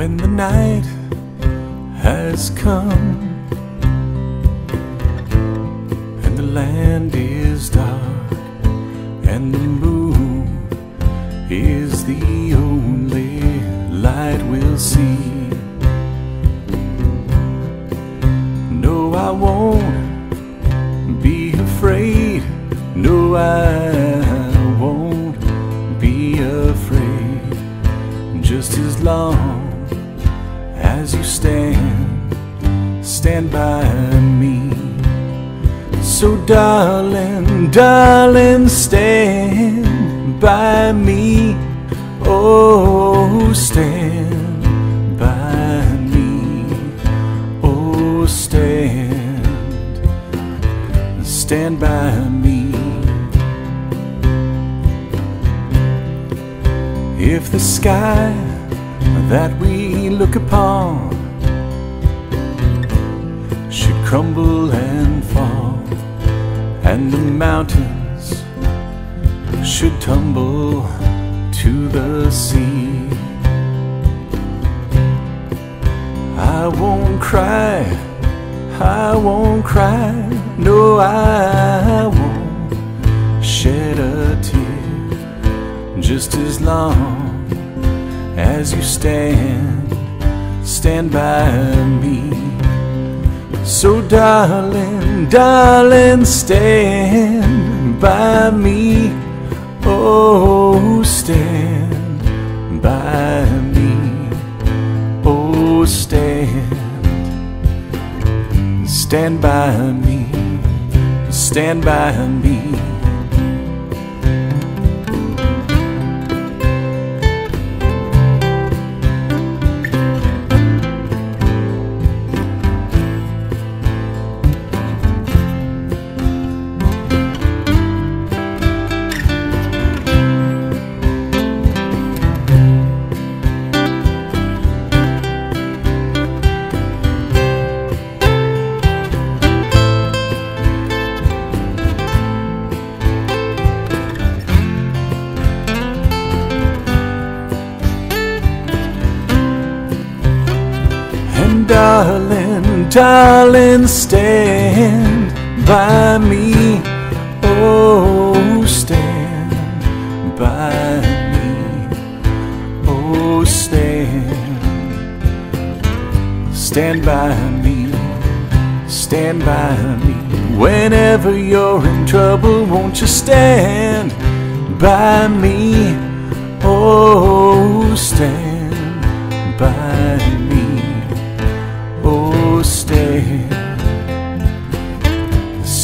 when the night has come and the land is dark No, I won't be afraid. Just as long as you stand, stand by me. So, darling, darling, stand by me. Oh, stand If the sky that we look upon should crumble and fall, and the mountains should tumble to the sea, I won't cry, I won't cry, no, I won't as you stand, stand by me. So, darling, darling, stand by me. Oh, stand by me. Oh, stand, stand by me. Stand by me. Darling, darling, stand by me. Oh, stand by me. Oh, stand. Stand by me. Stand by me. Whenever you're in trouble, won't you stand by me? Oh, stand by me.